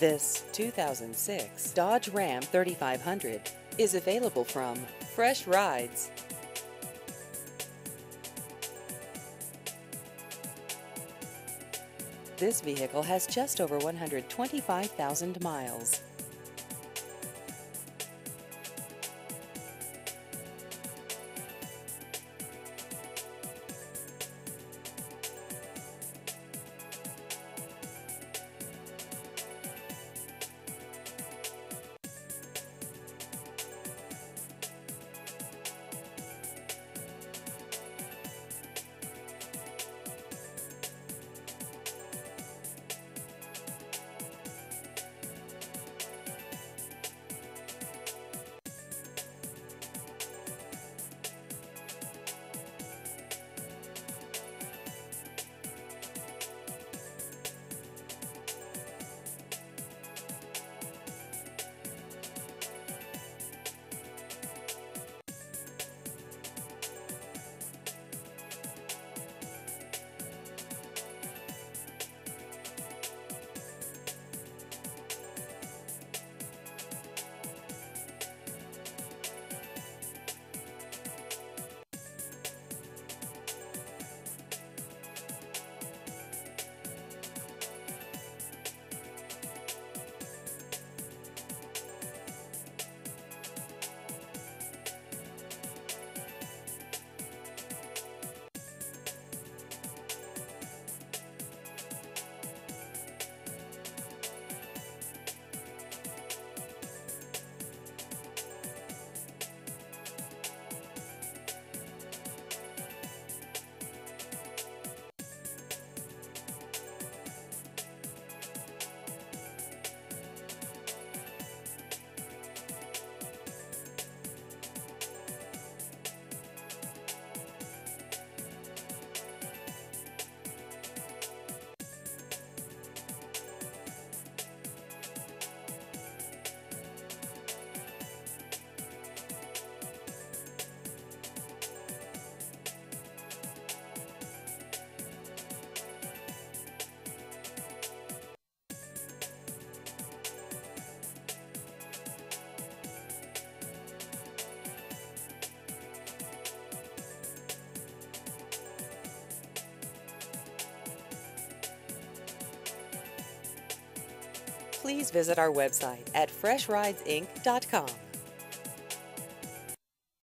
This 2006 Dodge Ram 3500 is available from Fresh Rides. This vehicle has just over 125,000 miles. Please visit our website at freshridesinc.com.